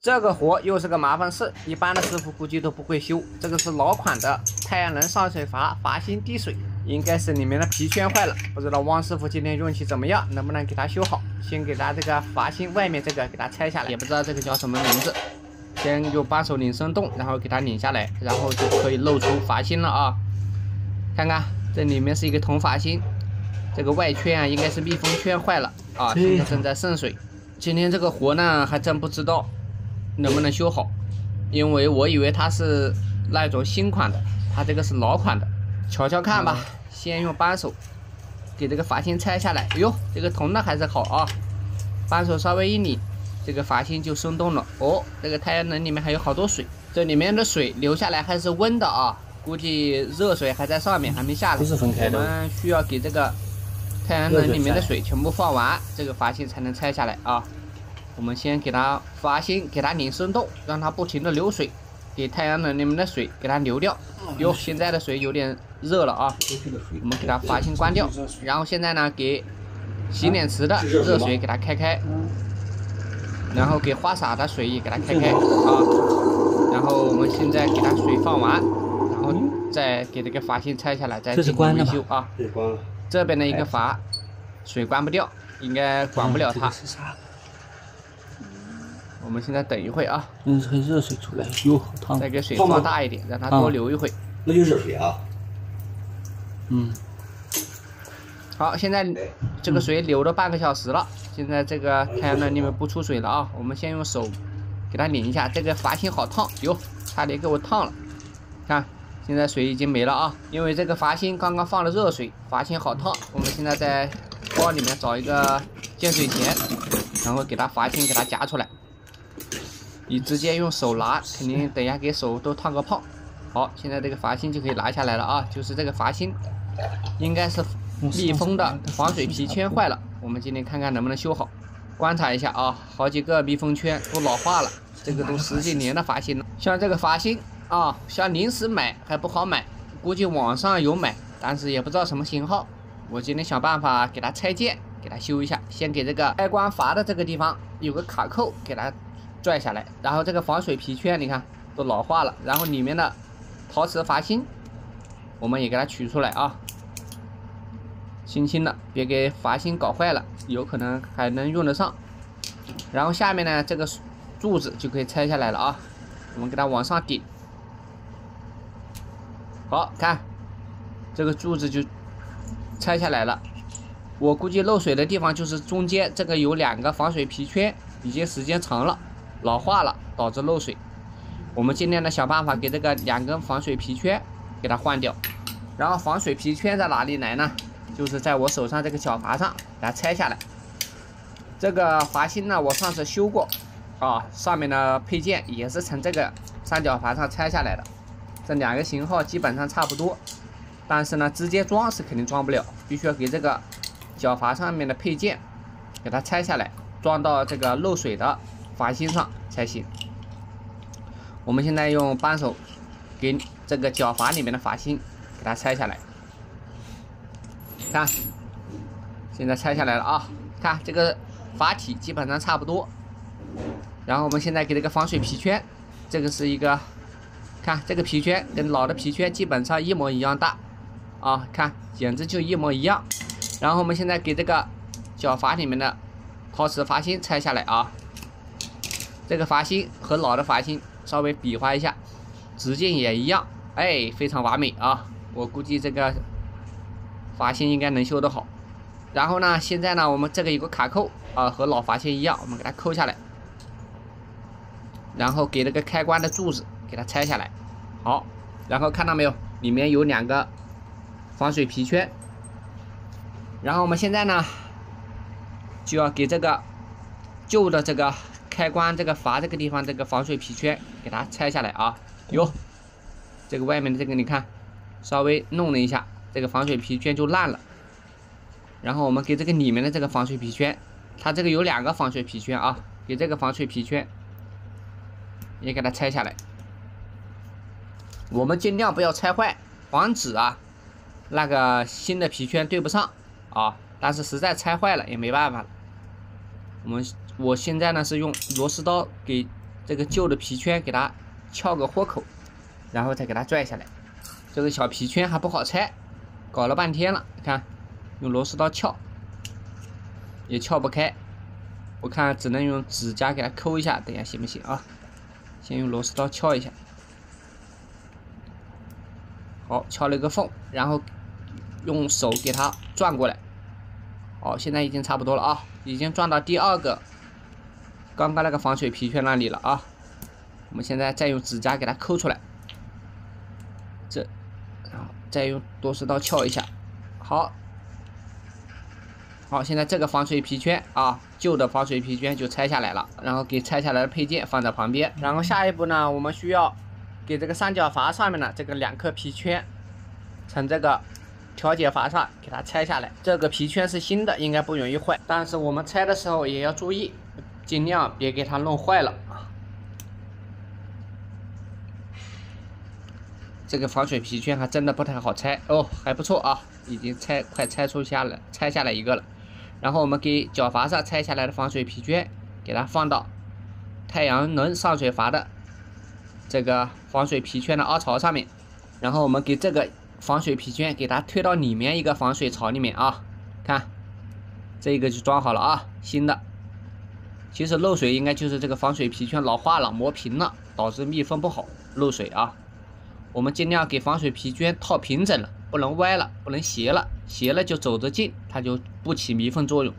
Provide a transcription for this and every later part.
这个活又是个麻烦事，一般的师傅估计都不会修。这个是老款的太阳能上水阀，阀芯滴水，应该是里面的皮圈坏了。不知道汪师傅今天运气怎么样，能不能给他修好？先给他这个阀芯外面这个给它拆下来，也不知道这个叫什么名字。先用扳手拧生动，然后给它拧下来，然后就可以露出阀芯了啊！看看这里面是一个铜阀芯，这个外圈啊应该是密封圈坏了啊，现在正在渗水。今天这个活呢还真不知道。能不能修好？因为我以为它是那种新款的，它这个是老款的，瞧瞧看吧。先用扳手给这个阀芯拆下来。哎呦，这个铜的还是好啊！扳手稍微一拧，这个阀芯就松动了。哦，这个太阳能里面还有好多水，这里面的水流下来还是温的啊，估计热水还在上面，还没下来。不是分开的。我们需要给这个太阳能里面的水全部放完，这个阀芯才能拆下来啊。我们先给它阀芯给它拧生动，让它不停的流水，给太阳能里面的水给它流掉。哟，现在的水有点热了啊，我们给它阀芯关掉。然后现在呢，给洗脸池的热水给它开开，然后给花洒的水也给它开开啊。然后我们现在给它水放完，然后再给这个阀芯拆下来，再进行维修啊。这边的一个阀水关不掉，应该管不了它。我们现在等一会啊，嗯，这个热水出来，哟，好烫。再给水放大一点，让它多流一会。那就热水啊。嗯。好，现在这个水流了半个小时了，现在这个太阳能里面不出水了啊。我们先用手给它拧一下，这个阀芯好烫，哟，差点给我烫了。看，现在水已经没了啊，因为这个阀芯刚刚放了热水，阀芯好烫。我们现在在包里面找一个接水钳，然后给它阀芯给它夹出来。你直接用手拿，肯定等一下给手都烫个泡。好，现在这个阀芯就可以拿下来了啊，就是这个阀芯，应该是密封的防水皮圈坏了。我们今天看看能不能修好，观察一下啊，好几个密封圈都老化了，这个都十几年的阀芯了。像这个阀芯啊，像临时买还不好买，估计网上有买，但是也不知道什么型号。我今天想办法给它拆件，给它修一下。先给这个开关阀的这个地方有个卡扣，给它。拽下来，然后这个防水皮圈，你看都老化了。然后里面的陶瓷阀芯，我们也给它取出来啊，轻轻的，别给阀芯搞坏了，有可能还能用得上。然后下面呢，这个柱子就可以拆下来了啊，我们给它往上顶。好看，这个柱子就拆下来了。我估计漏水的地方就是中间这个有两个防水皮圈，已经时间长了。老化了，导致漏水。我们今天呢想办法给这个两根防水皮圈给它换掉。然后防水皮圈在哪里来呢？就是在我手上这个角阀上，给它拆下来。这个阀芯呢，我上次修过，啊，上面的配件也是从这个三角阀上拆下来的。这两个型号基本上差不多，但是呢，直接装是肯定装不了，必须要给这个角阀上面的配件给它拆下来，装到这个漏水的。阀芯上才行。我们现在用扳手给这个角阀里面的阀芯给它拆下来。看，现在拆下来了啊！看这个阀体基本上差不多。然后我们现在给这个防水皮圈，这个是一个，看这个皮圈跟老的皮圈基本上一模一样大啊！看，简直就一模一样。然后我们现在给这个角阀里面的陶瓷阀芯拆下来啊！这个阀芯和老的阀芯稍微比划一下，直径也一样，哎，非常完美啊！我估计这个阀芯应该能修得好。然后呢，现在呢，我们这个有个卡扣啊，和老阀芯一样，我们给它扣下来，然后给这个开关的柱子给它拆下来。好，然后看到没有，里面有两个防水皮圈。然后我们现在呢，就要给这个旧的这个。开关这个阀这个地方这个防水皮圈给它拆下来啊！哟，这个外面的这个你看，稍微弄了一下，这个防水皮圈就烂了。然后我们给这个里面的这个防水皮圈，它这个有两个防水皮圈啊，给这个防水皮圈也给它拆下来。我们尽量不要拆坏，防止啊那个新的皮圈对不上啊。但是实在拆坏了也没办法了，我们。我现在呢是用螺丝刀给这个旧的皮圈给它撬个豁口，然后再给它拽下来。这个小皮圈还不好拆，搞了半天了，看用螺丝刀撬也撬不开，我看只能用指甲给它抠一下，等下行不行啊？先用螺丝刀撬一下，好，撬了一个缝，然后用手给它转过来。好，现在已经差不多了啊，已经转到第二个刚刚那个防水皮圈那里了啊。我们现在再用指甲给它抠出来，这，然后再用螺丝刀撬一下，好，好，现在这个防水皮圈啊，旧的防水皮圈就拆下来了，然后给拆下来的配件放在旁边，然后下一步呢，我们需要给这个三角阀上面的这个两颗皮圈，从这个调节阀上给它拆下来。这个皮圈是新的，应该不容易坏，但是我们拆的时候也要注意，尽量别给它弄坏了。这个防水皮圈还真的不太好拆哦，还不错啊，已经拆快拆出下来，拆下来一个了。然后我们给脚阀上拆下来的防水皮圈，给它放到太阳能上水阀的这个防水皮圈的凹槽上面。然后我们给这个防水皮圈给它推到里面一个防水槽里面啊，看，这个就装好了啊，新的。其实漏水应该就是这个防水皮圈老化了，磨平了，导致密封不好，漏水啊。我们尽量给防水皮圈套平整了，不能歪了，不能斜了，斜了就走着劲，它就不起密封作用。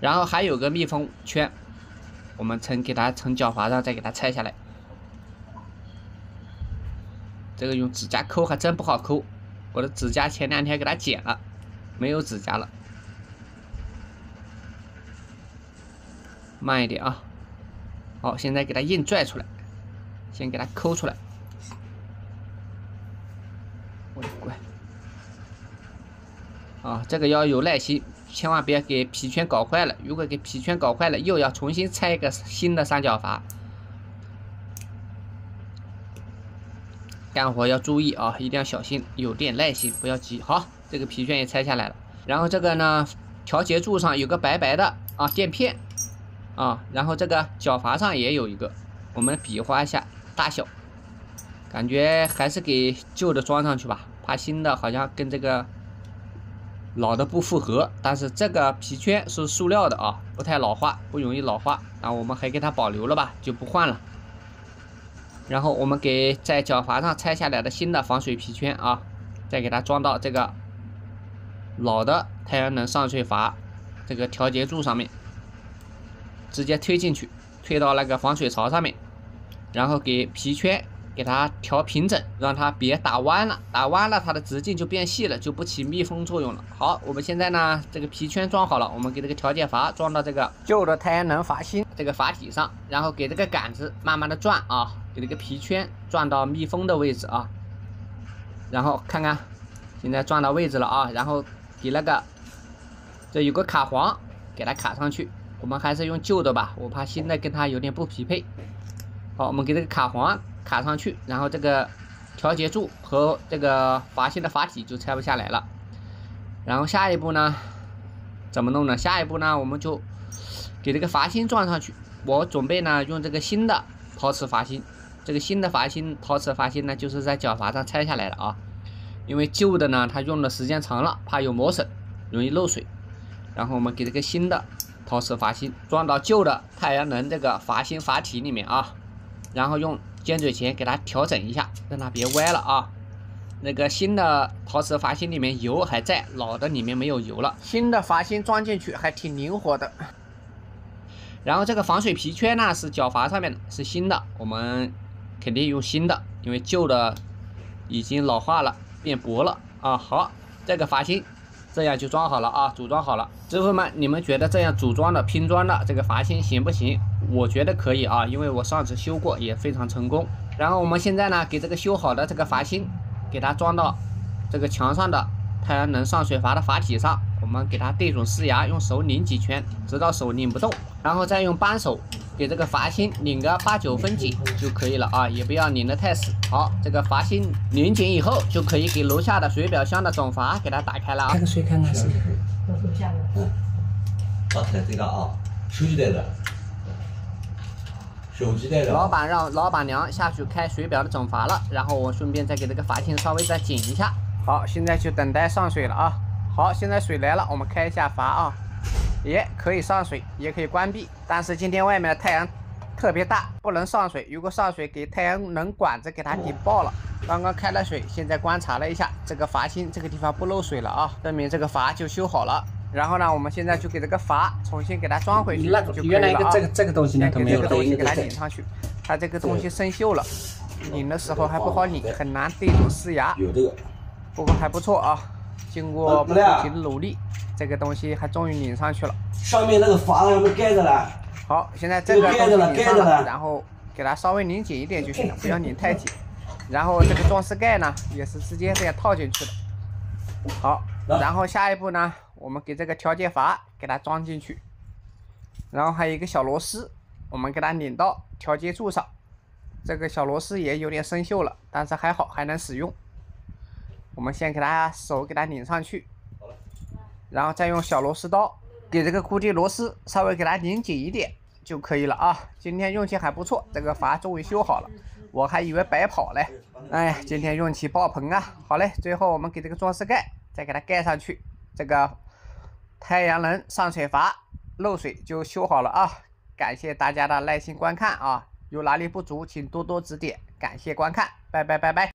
然后还有个密封圈，我们从给它从脚阀上再给它拆下来。这个用指甲抠还真不好抠，我的指甲前两天给它剪了，没有指甲了。慢一点啊，好，现在给它硬拽出来，先给它抠出来。我的乖，啊，这个要有耐心，千万别给皮圈搞坏了。如果给皮圈搞坏了，又要重新拆一个新的三角阀。干活要注意啊，一定要小心，有点耐心，不要急。好，这个皮圈也拆下来了。然后这个呢，调节柱上有个白白的啊垫片啊，然后这个脚阀上也有一个，我们比划一下大小。感觉还是给旧的装上去吧，怕新的好像跟这个老的不符合。但是这个皮圈是塑料的啊，不太老化，不容易老化。那我们还给它保留了吧，就不换了。然后我们给在脚阀上拆下来的新的防水皮圈啊，再给它装到这个老的太阳能上水阀这个调节柱上面，直接推进去，推到那个防水槽上面，然后给皮圈。给它调平整，让它别打弯了，打弯了它的直径就变细了，就不起密封作用了。好，我们现在呢，这个皮圈装好了，我们给这个调节阀装到这个旧的太阳能阀芯这个阀体上，然后给这个杆子慢慢的转啊，给这个皮圈转到密封的位置啊，然后看看，现在转到位置了啊，然后给那个这有个卡簧给它卡上去，我们还是用旧的吧，我怕新的跟它有点不匹配。好，我们给这个卡簧。卡上去，然后这个调节柱和这个阀芯的阀体就拆不下来了。然后下一步呢，怎么弄呢？下一步呢，我们就给这个阀芯装上去。我准备呢用这个新的陶瓷阀芯，这个新的阀芯陶瓷阀芯呢就是在脚阀上拆下来的啊。因为旧的呢它用的时间长了，怕有磨损，容易漏水。然后我们给这个新的陶瓷阀芯装到旧的太阳能这个阀芯阀体里面啊，然后用。尖嘴钳给它调整一下，让它别歪了啊。那个新的陶瓷阀芯里面油还在，老的里面没有油了。新的阀芯装进去还挺灵活的。然后这个防水皮圈呢是脚阀上面的，是新的，我们肯定用新的，因为旧的已经老化了，变薄了啊。好，这个阀芯。这样就装好了啊，组装好了。师傅们，你们觉得这样组装的拼装的这个阀芯行不行？我觉得可以啊，因为我上次修过也非常成功。然后我们现在呢，给这个修好的这个阀芯，给它装到这个墙上的太阳能上水阀的阀体上。我们给它对准丝牙，用手拧几圈，直到手拧不动，然后再用扳手给这个阀芯拧个八九分紧就可以了啊，也不要拧得太死。好，这个阀芯拧紧以后，就可以给楼下的水表箱的总阀给它打开了啊。开个水看看是。嗯，好，看这个啊，手机在这。手机带的。老板让老板娘下去开水表的总阀了，然后我顺便再给这个阀芯稍微再紧一下。好，现在就等待上水了啊。好，现在水来了，我们开一下阀啊。也可以上水，也可以关闭。但是今天外面的太阳特别大，不能上水。如果上水，给太阳能管子给它顶爆了。刚刚开了水，现在观察了一下，这个阀芯这个地方不漏水了啊，证明这个阀就修好了。然后呢，我们现在就给这个阀重新给它装回去，就原来一个这个这个东西呢，都没有这个东西给它拧上去，它这个东西生锈了，拧的时候还不好拧，很难对准丝牙。有这个，不过还不错啊，经过不停的努力，这个东西还终于拧上去了。上面那个阀上面盖着了。好，现在这个东西拧上了，然后给它稍微拧紧一点就行了，不要拧太紧。然后这个装饰盖呢，也是直接这样套进去的。好，然后下一步呢？我们给这个调节阀给它装进去，然后还有一个小螺丝，我们给它拧到调节柱上。这个小螺丝也有点生锈了，但是还好还能使用。我们先给它手给它拧上去，然后再用小螺丝刀给这个固定螺丝稍微给它拧紧一点就可以了啊。今天运气还不错，这个阀终于修好了，我还以为白跑嘞。哎呀，今天运气爆棚啊！好嘞，最后我们给这个装饰盖再给它盖上去，这个。太阳能上水阀漏水就修好了啊！感谢大家的耐心观看啊！有哪里不足，请多多指点。感谢观看，拜拜拜拜。